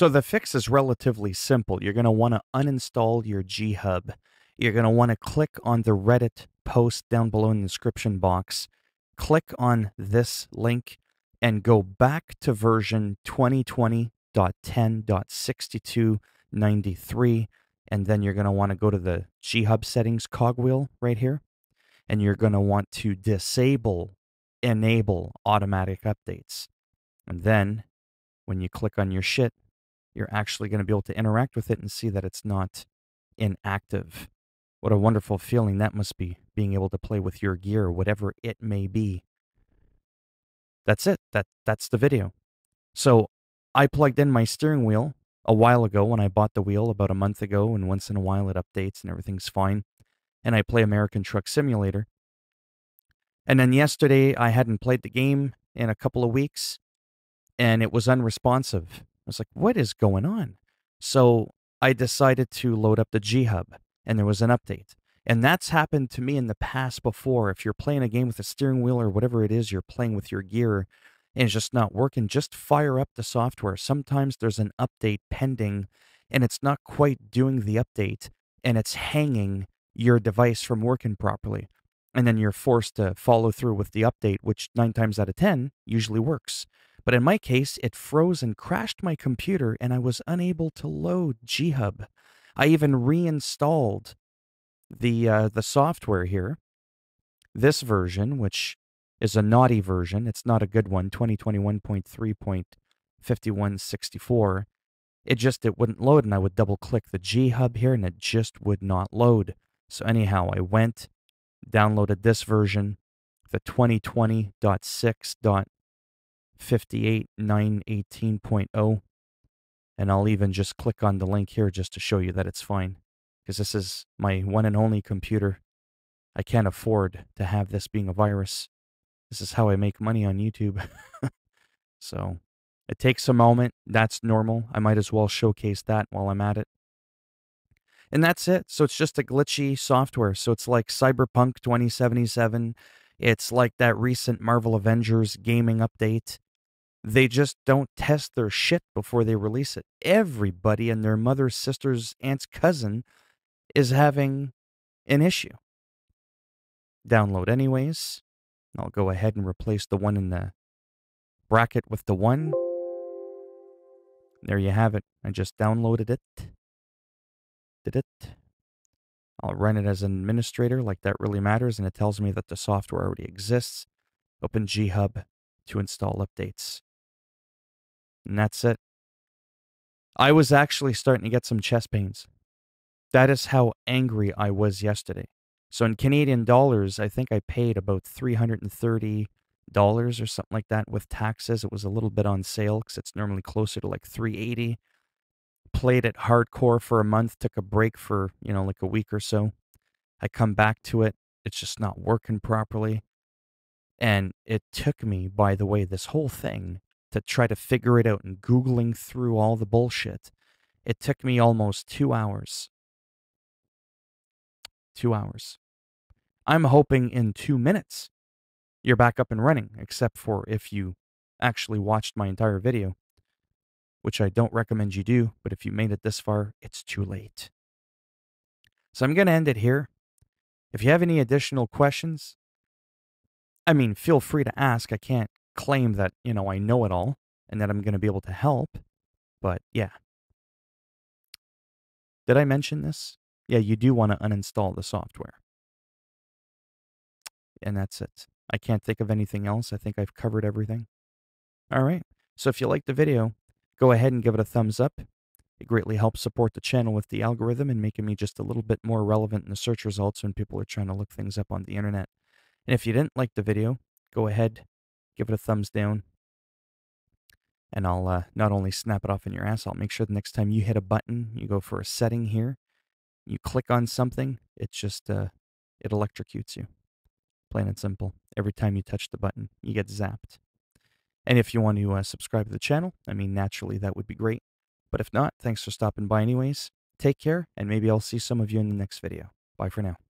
So the fix is relatively simple. You're going to want to uninstall your G Hub. You're going to want to click on the Reddit post down below in the description box. Click on this link and go back to version 2020.10.6293. And then you're going to want to go to the G Hub settings cogwheel right here. And you're going to want to disable enable automatic updates. And then when you click on your shit, you're actually going to be able to interact with it and see that it's not inactive. What a wonderful feeling that must be, being able to play with your gear, whatever it may be. That's it. That that's the video. So I plugged in my steering wheel a while ago when I bought the wheel about a month ago, and once in a while it updates and everything's fine. And I play American Truck Simulator. And then yesterday I hadn't played the game in a couple of weeks and it was unresponsive. Was like, what is going on? So I decided to load up the G Hub and there was an update. And that's happened to me in the past before. If you're playing a game with a steering wheel or whatever it is you're playing with your gear and it's just not working, just fire up the software. Sometimes there's an update pending and it's not quite doing the update and it's hanging your device from working properly. And then you're forced to follow through with the update, which nine times out of 10 usually works. But in my case, it froze and crashed my computer and I was unable to load G Hub. I even reinstalled the uh, the software here. This version, which is a naughty version, it's not a good one, 2021.3.5164. It just it wouldn't load and I would double click the G Hub here and it just would not load. So anyhow, I went downloaded this version, the 2020.6.58918.0 and I'll even just click on the link here just to show you that it's fine because this is my one and only computer. I can't afford to have this being a virus. This is how I make money on YouTube. so it takes a moment. That's normal. I might as well showcase that while I'm at it. And that's it. So it's just a glitchy software. So it's like Cyberpunk 2077. It's like that recent Marvel Avengers gaming update. They just don't test their shit before they release it. Everybody and their mother's sister's aunt's cousin is having an issue. Download anyways. I'll go ahead and replace the one in the bracket with the one. There you have it. I just downloaded it. Did it? I'll run it as an administrator, like that really matters, and it tells me that the software already exists. Open G Hub to install updates. And that's it. I was actually starting to get some chest pains. That is how angry I was yesterday. So in Canadian dollars, I think I paid about $330 or something like that with taxes. It was a little bit on sale because it's normally closer to like 380 Played it hardcore for a month, took a break for, you know, like a week or so. I come back to it. It's just not working properly. And it took me, by the way, this whole thing to try to figure it out and Googling through all the bullshit. It took me almost two hours. Two hours. I'm hoping in two minutes you're back up and running, except for if you actually watched my entire video, which I don't recommend you do, but if you made it this far, it's too late. So I'm going to end it here. If you have any additional questions, I mean, feel free to ask. I can't claim that, you know, I know it all and that I'm going to be able to help. But yeah. Did I mention this? Yeah, you do want to uninstall the software. And that's it. I can't think of anything else. I think I've covered everything. All right. So if you liked the video, go ahead and give it a thumbs up. It greatly helps support the channel with the algorithm and making me just a little bit more relevant in the search results when people are trying to look things up on the internet. And if you didn't like the video, go ahead, give it a thumbs down. And I'll uh, not only snap it off in your ass, I'll make sure the next time you hit a button, you go for a setting here, you click on something, it just, uh, it electrocutes you. Plain and simple. Every time you touch the button, you get zapped. And if you want to uh, subscribe to the channel, I mean, naturally, that would be great. But if not, thanks for stopping by anyways. Take care, and maybe I'll see some of you in the next video. Bye for now.